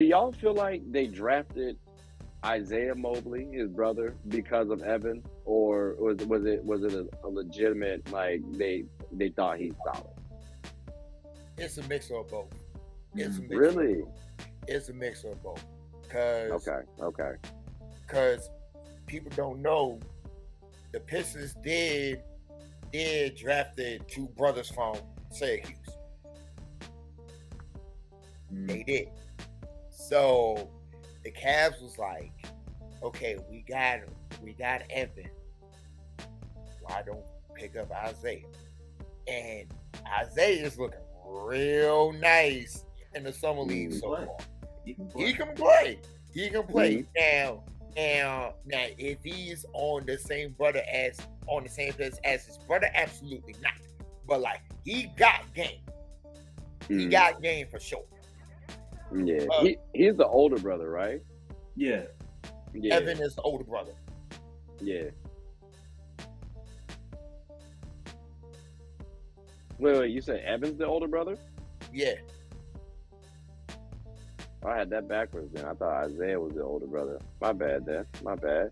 Do y'all feel like they drafted Isaiah Mobley, his brother, because of Evan, or was was it was it a, a legitimate like they they thought he's solid? It's a mix of both. It's a mix Really? Of, it's a mix of both. Cause Okay. Okay. because people don't know the Pistons did did drafted two brothers from Syracuse. Mm. They did. So the Cavs was like, okay, we got him. we got Evan. Why don't pick up Isaiah? And Isaiah is looking real nice in the summer league so Play. far. He can He play. can play. He can play. Mhm. Now, now, now, if he's on the same brother as on the same place as his brother, absolutely not. But like, he got game. He Mm. got game for sure. Yeah. uh, he he's the older brother, right? Yeah. Yeah. Evan is the older brother. Yeah. Wait, wait. You said Evan's the older brother? Yeah, I had that backwards then. I thought Isaiah was the older brother. My bad then. My bad.